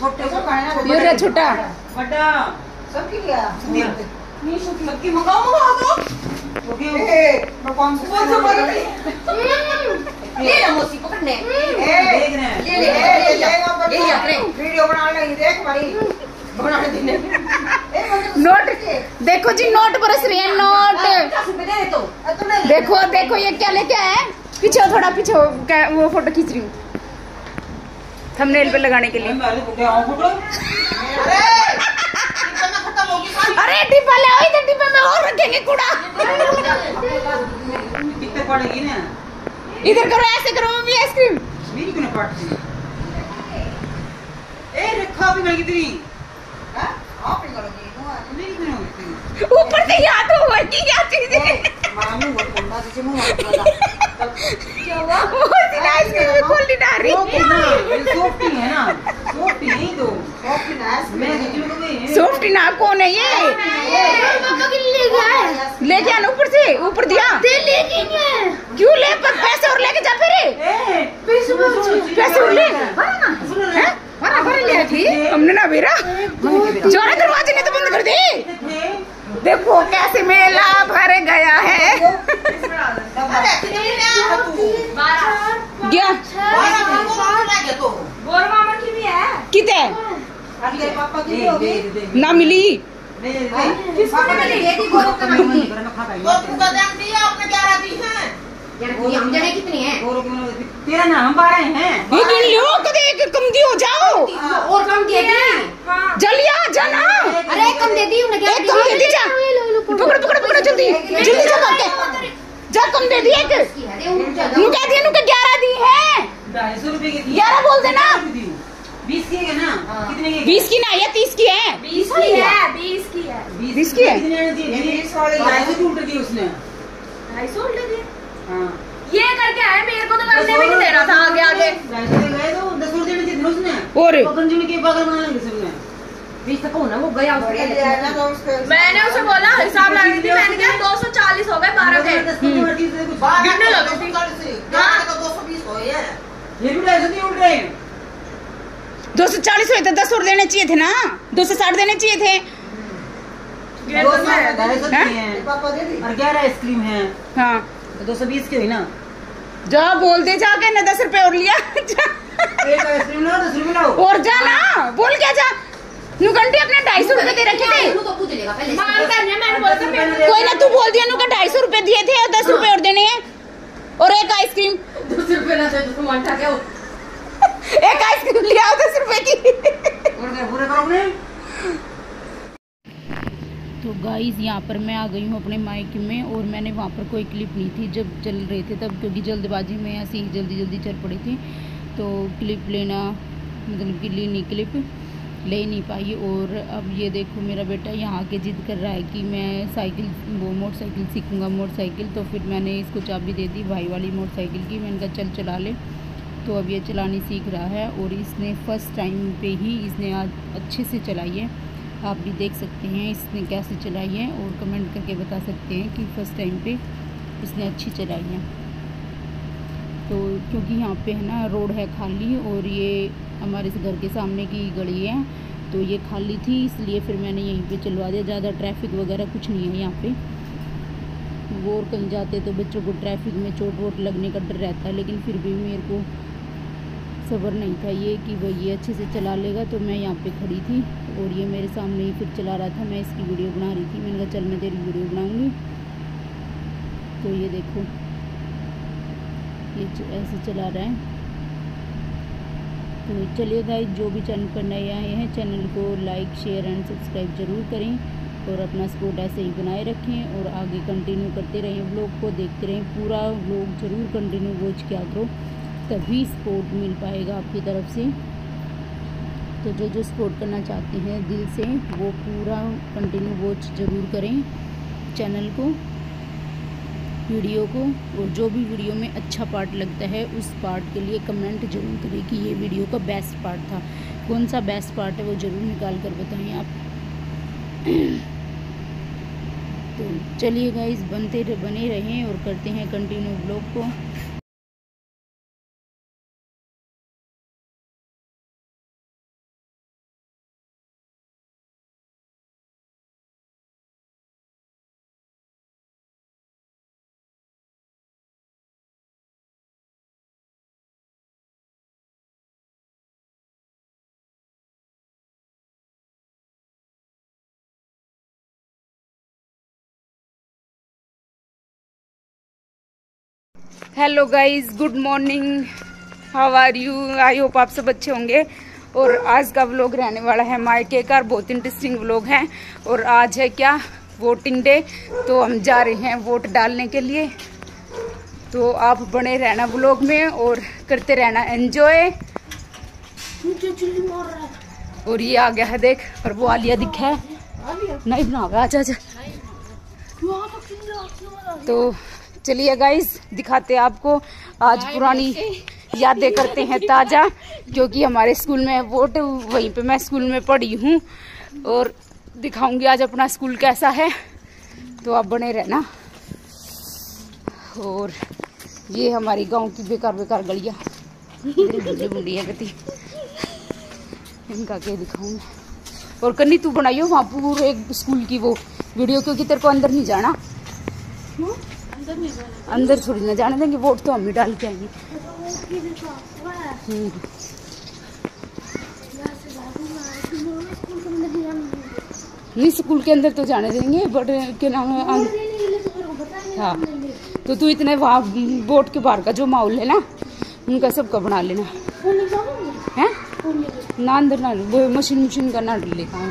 छोटे। को खाना ये रहा छोटा बड़ा सब की सबकी मंगाओ मंगाओ तो हो गया ए मैं कौन से कौन से बोल रही ले ला मोसी पकड़ने देख रहे हैं ले ले ले ले ले ले ले वीडियो बना ले देख भाई बना देने नोट देखो जी नोट बरस रहे हैं नोट देखो देखो ये क्या लेके आए हैं पीछे थोड़ा पीछे वो फ़ोटो खींच रही हूँ थंबनेल पे लगाने के लिए। अरे! डिब्बा ले आओ इधर डिब्बे में और रखेंगे कूड़ा। कितने पड़ेगी ना? इधर करो ऐसे करो मम्मी आइसक्रीम। मेरी क्यों पड़ती ए रखा भी मैं कितनी ऊपर से याद हो की क्या चीज़ है? मामी वो बोलना तुझे मुँह मत लगा क्या हुआ वो दिन आइसक्रीम में खोलनी डाल रही सॉफ्टी है ना सॉफ्टी नहीं तो कॉफ़ी ना मैं सोच रहा हूँ सॉफ्ट ना कौन है ये लेके ऊपर से ऊपर दिया। क्यों ले? पर पैसे और लेके जा फिर। पैसे और ले। हैं? हमने ना बेरा जोरा दरवाजे ने तो बंद कर दी। देखो कैसे मेला भर गया है। गया गोर मामा की भी है? किते पापा की होगी ना मिली किसको नहीं मिली ये थी गोर का हम जाने कितनी है? तेरा नाम बारह हैं। ये गिन लो कदे कम दी हो जाओ और कम दे दी जल्दी आ जाना। अरे कम दे दी उन्हें क्या एक कम दे? दी जा। पकड़ पकड़ पकड़ जल्दी। जल्दी जा भाग के जा कम दे दी एक। नु कह दिया नु के 11 दी है। ढाई सौ रुपए की ग्यारह बोल देना। बीस की है ना? कितने की 20 की ना या 30 की है। बीस की है? बीस की है बीस की है? बीस है। ढाई सौ की उल्टी दी उसने। ढाई सौ उल्टे दिए हाँ। ये करके आए मेरे को तो करने भी नहीं दे रहा था आगे आगे? ढाई सौ गए तो दस रुपए देने उसने। और? के पागल बना लेंगे सबने। बीस तक होना वो गया उसके है तो मैंने उसे बोला हिसाब लगानी थी मैंने कहा दो सौ चालीस हो गए बारह के। गिनने लगी? थी ये भी ढाई सौ नहीं उठ रहे हैं दो सौ चालीस हुए थे दस और देने चाहिए थे ना? दो सौ साठ देने चाहिए थे। तो हैं? की हैं पापा दे दी। और ग्यारह आइसक्रीम है। हाँ। तो दो सौ बीस की हुई ना? जा बोल दे जाके ना दस रुपए और लिया। जा। एक आइसक्रीम लो दस रुपए लो और जा ना। बोल क्या जा? नु घंटे अपने ढाई सौ रुपए दे रखे थे। तो कोई ना तू बोल दिया नु का ढाई सौ रुपए दिए थे और दस रुपए और देने। हैं और एक आइसक्रीम। दस रुपए ना दे तो मान क्या एक आइसक्रीम लिया दस रुपए की। और क्या पूरे करो अपने तो गाइस यहाँ पर मैं आ गई हूँ अपने माइक में और मैंने वहाँ पर कोई क्लिप ली थी जब चल रहे थे तब क्योंकि जल्दबाजी में ऐसे ही जल्दी जल्दी चल पड़ी थी। तो क्लिप लेना मतलब कि ली नहीं क्लिप ले नहीं पाई। और अब ये देखो मेरा बेटा यहाँ आके जिद कर रहा है कि मैं साइकिल वो मोटरसाइकिल सीखूँगा मोटरसाइकिल। तो फिर मैंने इसको चाबी दे दी भाई वाली मोटरसाइकिल की। मैंने कहा चल चला ले। तो अब ये चलानी सीख रहा है और इसने फ़र्स्ट टाइम पे ही इसने आज अच्छे से चलाई है। आप भी देख सकते हैं इसने कैसे चलाई है और कमेंट करके बता सकते हैं कि फ़र्स्ट टाइम पे इसने अच्छी चलाई है। तो क्योंकि यहाँ पे है ना, रोड है खाली और ये हमारे से घर के सामने की गली है तो ये खाली थी, इसलिए फिर मैंने यहीं पे चलवा दिया। ज़्यादा ट्रैफ़िक वगैरह कुछ नहीं है यहाँ पे। वो और कहीं जाते तो बच्चों को ट्रैफ़िक में चोट वोट लगने का डर रहता है, लेकिन फिर भी मेरे को सब्र नहीं था ये कि भाई ये अच्छे से चला लेगा तो मैं यहाँ पे खड़ी थी और ये मेरे सामने ही फिर चला रहा था। मैं इसकी वीडियो बना रही थी। मैंने कहा, चल, मैं तेरी वीडियो बनाऊँगी। तो ये देखो, ये ऐसे चला रहा है। तो चलिए गाइस जो भी चैनल पर नए आए हैं चैनल को लाइक शेयर एंड सब्सक्राइब ज़रूर करें और अपना सपोर्ट ऐसे ही बनाए रखें और आगे कंटिन्यू करते रहें। ब्लॉग को देखते रहें, पूरा व्लॉग ज़रूर कंटिन्यू वॉच किया करो। तभी सपोर्ट मिल पाएगा आपकी तरफ़ से? तो जो जो सपोर्ट करना चाहते हैं दिल से, वो पूरा कंटिन्यू वॉच ज़रूर करें चैनल को वीडियो को, और जो भी वीडियो में अच्छा पार्ट लगता है, उस पार्ट के लिए कमेंट ज़रूर करें कि ये वीडियो का बेस्ट पार्ट था। कौन सा बेस्ट पार्ट है वो ज़रूर निकाल कर बताएँ आप। तो चलिए गाइस बनते बने रहें और करते हैं कंटिन्यू ब्लॉग को। Hello guys good morning how are you I hope आप सब अच्छे होंगे। और आज का व्लॉग रहने वाला है मायके का और बहुत इंटरेस्टिंग व्लॉग है। और आज है क्या? वोटिंग डे तो हम जा रहे हैं वोट डालने के लिए। तो आप बने रहना व्लॉग में और करते रहना एंजॉय और ये आ गया है देख और वो आलिया दिखा है। नहीं बना आजा आजा तो चलिए गाइस दिखाते हैं आपको। आज पुरानी यादें करते हैं ताज़ा क्योंकि हमारे स्कूल में वोट वहीं पे मैं स्कूल में पढ़ी हूँ। और दिखाऊँगी आज अपना स्कूल कैसा है। तो आप बने रहना। और ये हमारी गाँव की बेकार बेकार गलिया। है गति। इनका क्या दिखाऊँ और कन्नी तू बनाइयो वहाँ पूरे एक स्कूल की वो वीडियो क्योंकि तेरे को अंदर नहीं जाना। अंदर थोड़ी ना जाने देंगे वोट तो हम ही डाल के आएँगे। हम्म। नहीं, स्कूल के अंदर तो जाने देंगे बट क्या नाम हाँ। तो तू इतने वहाँ वोट के बाहर का जो माहौल है ना, उनका सबका बना लेना। है? ना, अंदर ना, वो मशीन मशीन का ना लेगा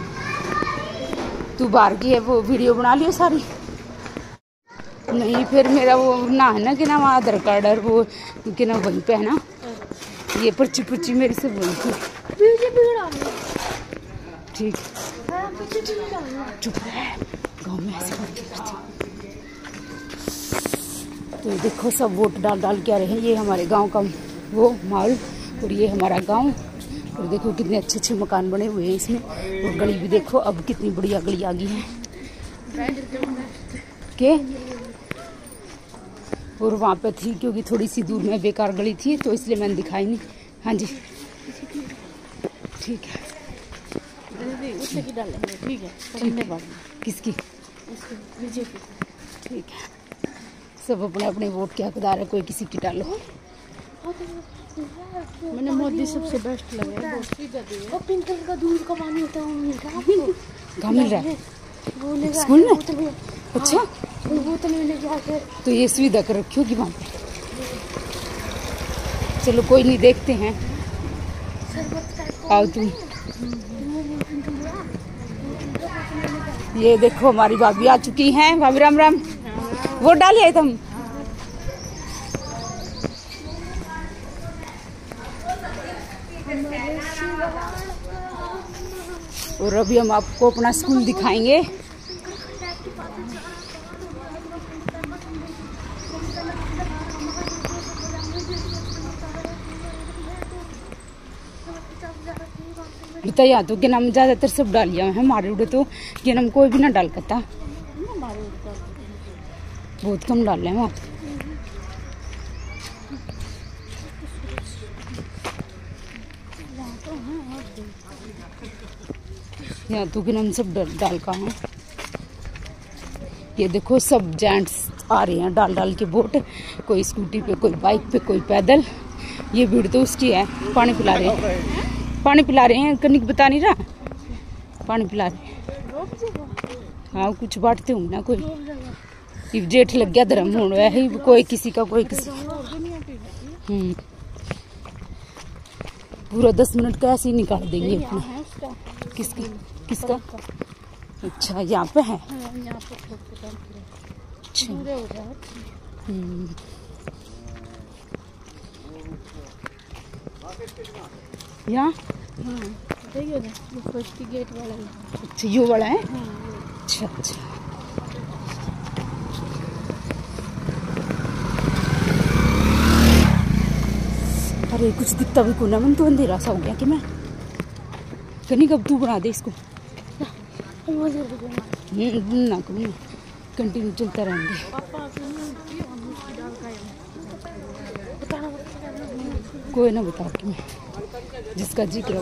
तू बाहर की है, वो वीडियो बना लियो सारी। नहीं फिर मेरा वो ना है ना कि ना वहाँ आधार कार्ड और वो कि ना वहीं पे है ना? ये पर्ची पर्ची मेरी सब वहीं थी। ठीक। चुप रहे। गाँव में ऐसे करती करती तो देखो सब वोट डाल डाल के आ रहे हैं। ये हमारे गाँव का वो माहौल और ये हमारा गाँव। और देखो कितने अच्छे अच्छे मकान बने हुए हैं इसमें। और गली भी देखो अब कितनी बढ़िया गली आ गई है। के? और वहाँ पे थी क्योंकि थोड़ी सी दूर में बेकार गली थी तो इसलिए मैंने दिखाई नहीं। हाँ जी। ठीक है। ठीक है। किसकी? ठीक है। सब अपने अपने वोट के हकदार है कोई किसी की डालो। मैंने मोदी सबसे बेस्ट लगे और पिंक कलर का दूध का पानी होता है वो मिल रहा है? है वो स्कूल में? अच्छा। वो जाके तो ये सुविधा कर रखी होगी वहाँ पर चलो कोई नहीं देखते हैं। आओ तुम। ये देखो हमारी भाभी आ चुकी हैं। भाभी राम राम। वोट डाले तुम और अभी हम आपको अपना स्कूल दिखाएँगे। बताइए तो क्या नाम ज़्यादातर सब डालिया है मारे उड़े तो। क्या नाम कोई भी ना डाल करता। बहुत कम डाल रहे हैं वहाँ। यहाँ तो कि सब डाल का है। ये देखो सब जेंट्स आ रहे हैं डाल डाल के वोट कोई स्कूटी पे, कोई बाइक पे, कोई पैदल। ये भीड़ तो उसकी है। पानी पिला रहे हैं। पानी पिला रहे हैं। कनिक बता नहीं रहा? पानी पिला रहे हाँ। कुछ बांटते होंगे ना कोई। जेठ लग गया धर्म वैसे ही कोई किसी का, कोई किसी हम्म। पूरा दस मिनट का ऐसे ही निकाल देंगे अपना। किसकी? किसका? अच्छा यहाँ पे है? अच्छा। हम्म। यहाँ? देखिए ना वो फ़र्स्ट गेट वाला अच्छा ये वाला है? अच्छा अच्छा। अरे कुछ दिखता भी कोना मन तो अंधेरा सा हो गया कि मैं। कहीं कब तू बना दे इसको। वो ज़रूर देना। कंटिन्यू चलता बताना। कोई ना बता जिसका ज़िक्र है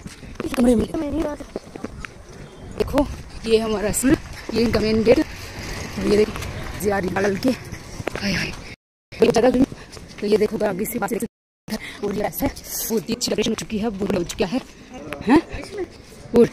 कमरे में देखो, ये हमारा स्कूल, ये गेट ये डाल के तो ये देखो आगे से पास और ये ऐसा अच्छी चुकी है बुरा हो चुका है, हैं? और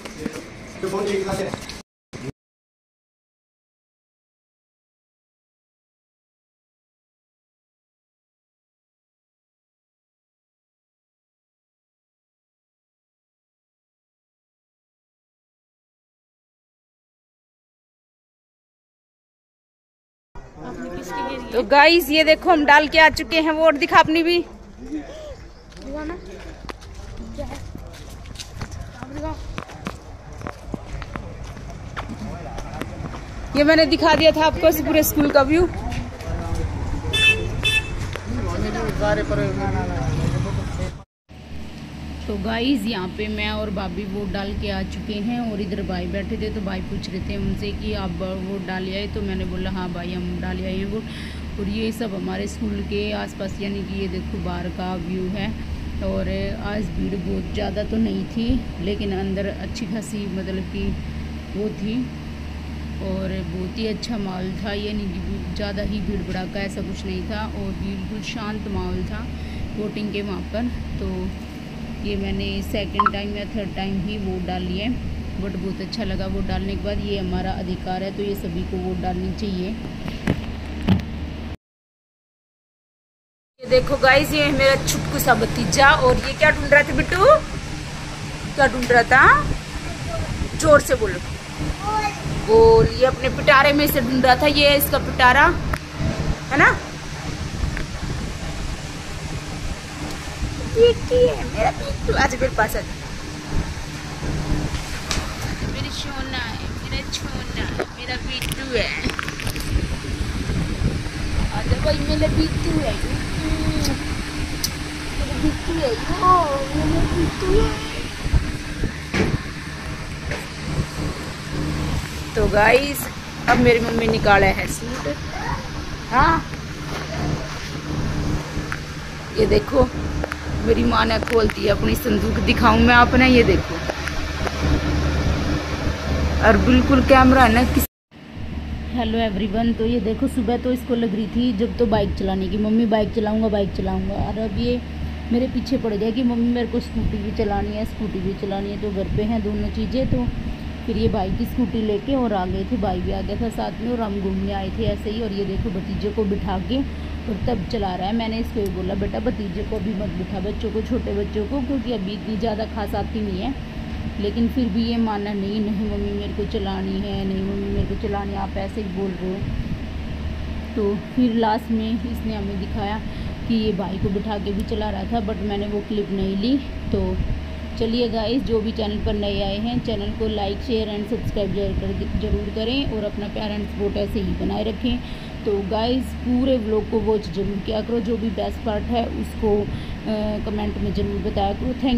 तो गाइस ये देखो, हम डाल के आ चुके हैं वोट दिखा अपनी भी। ये मैंने दिखा दिया था आपको पूरे स्कूल का व्यू तो गाइस यहाँ पे मैं और भाभी वोट डाल के आ चुके हैं, और इधर भाई बैठे थे तो भाई पूछ रहे थे उनसे कि आप वोट डाल आए तो मैंने बोला हाँ भाई, हम डाल आए हैं वोट और ये सब हमारे स्कूल के आसपास, यानी कि ये देखो बाहर का व्यू है। और आज भीड़ बहुत ज़्यादा तो नहीं थी, लेकिन अंदर अच्छी खासी मतलब कि वो थी। और बहुत ही अच्छा माहौल था ये नहीं कि ज़्यादा ही भीड़ भड़ाका ऐसा कुछ नहीं था और बिल्कुल शांत माहौल था वोटिंग के वहाँ पर। तो ये मैंने सेकंड टाइम या थर्ड टाइम ही वोट डाल लिए बट बहुत अच्छा लगा वोट डालने के बाद। ये हमारा अधिकार है तो ये सभी को वोट डालनी चाहिए। ये देखो गाइस ये मेरा छुटकू सा भतीजा और ये क्या ढूंढ रहा था बिट्टू? क्या ढूंढ रहा था? ज़ोर से बोलो। बोल, ये अपने पिटारे में से ढूंढ रहा था, ये इसका पिटारा, है ना? है, मेरा बिट्टू आज मेरे पास है, मेरा छोना है, मेरा है। भाई, मेरा है। तो गाइस अब मेरी मम्मी निकाला है सूट हाँ? ये देखो, मेरी माँ ने खोलती है अपनी संदूक, दिखाऊँ मैं अपने ये देखो। और बिल्कुल कैमरा है ना, किस हेलो एवरीवन तो ये देखो, सुबह तो इसको लग रही थी जब तो बाइक चलाने की। मम्मी बाइक चलाऊँगा बाइक चलाऊँगा। और अब ये मेरे पीछे पड़ गया कि मम्मी मेरे को स्कूटी भी चलानी है, स्कूटी भी चलानी है तो घर पे हैं दोनों चीज़ें तो फिर ये भाई की स्कूटी लेके और आ गए थे, भाई भी आ गया था साथ में और हम घूमने आए थे ऐसे ही और ये देखो भतीजे को बिठा के और तब चला रहा है। मैंने इसको भी बोला, बेटा भतीजे को अभी मत बिठा, बच्चों को, छोटे बच्चों को, क्योंकि अभी इतनी ज़्यादा खास आती नहीं है, लेकिन फिर भी ये माना नहीं नहीं मम्मी मेरे को चलानी है, नहीं मम्मी मेरे को चलानी आप ऐसे ही बोल रहे हो। तो फिर लास्ट में इसने हमें दिखाया कि ये भाई को बिठा के भी चला रहा था बट मैंने वो क्लिप नहीं ली। तो चलिए गाइस जो भी चैनल पर नए आए हैं चैनल को लाइक शेयर एंड सब्सक्राइब कर ज़रूर करें और अपना प्यार एंड सपोर्ट ऐसे ही बनाए रखें। तो गाइस पूरे व्लॉग को वॉच ज़रूर किया करो। जो भी बेस्ट पार्ट है उसको आ, कमेंट में ज़रूर बताया करो। थैंक